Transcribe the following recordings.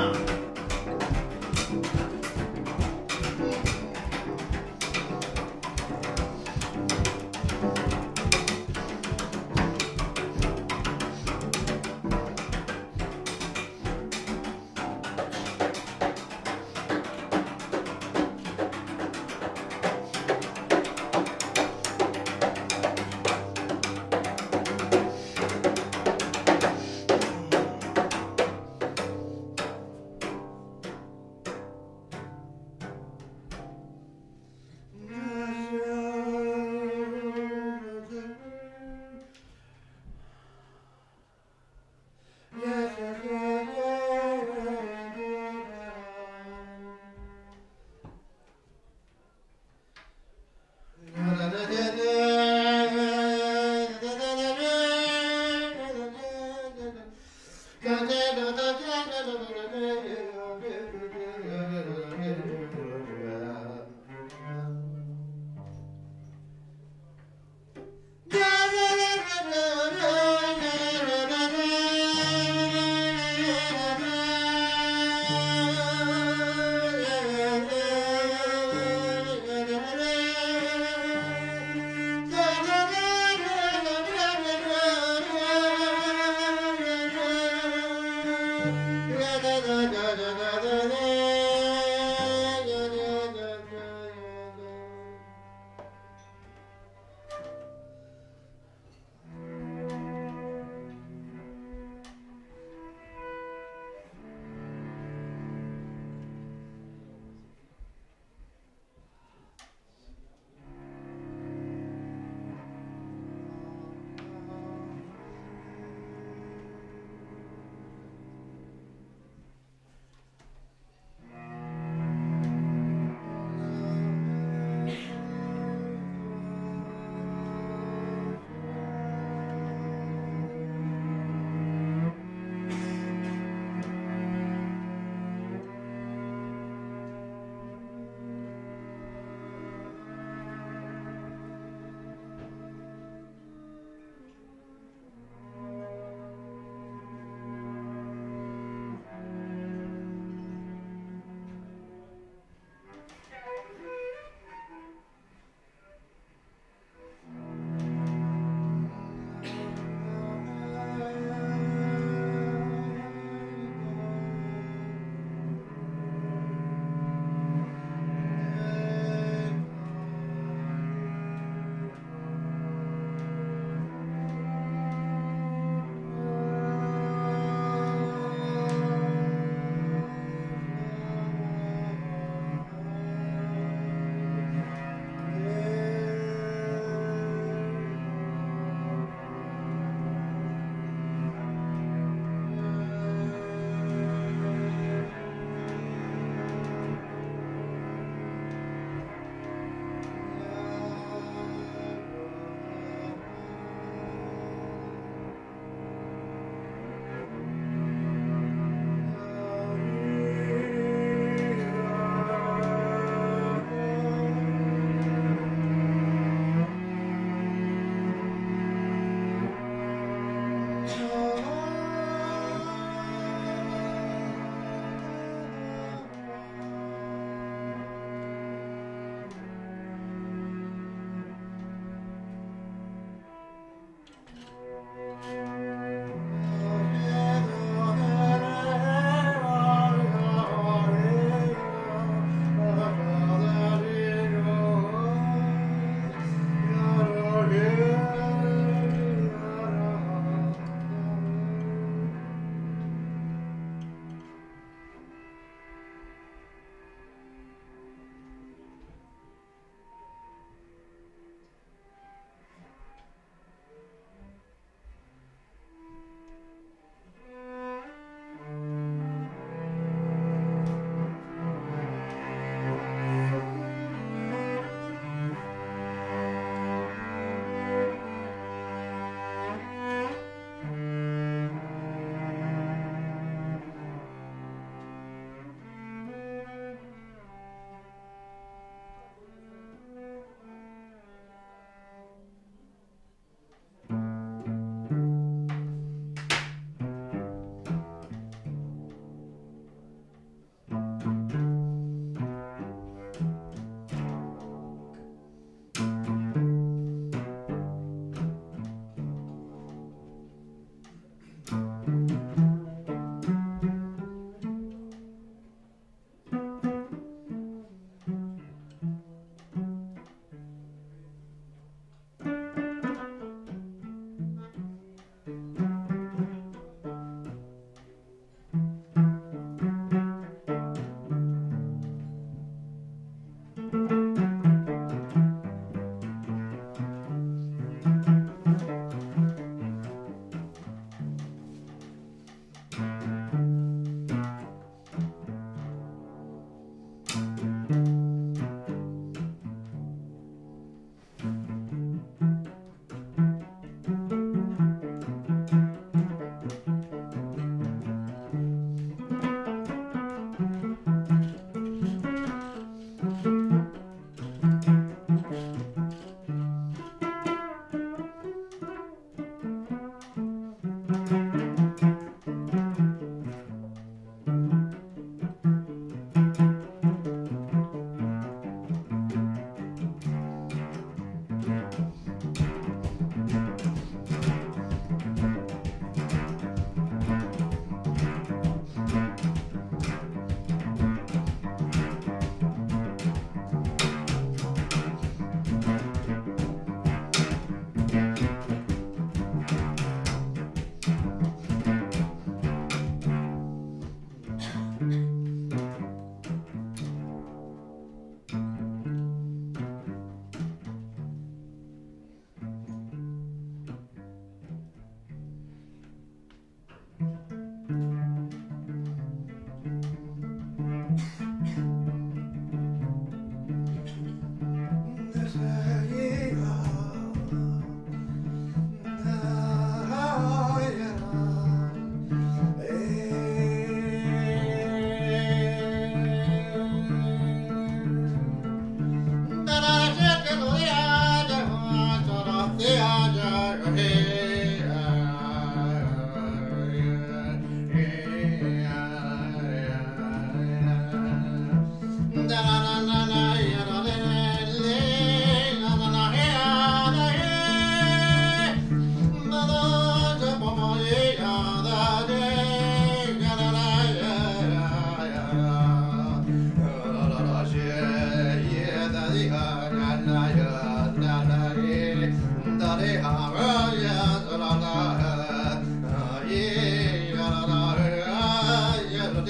Yeah.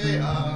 Brother,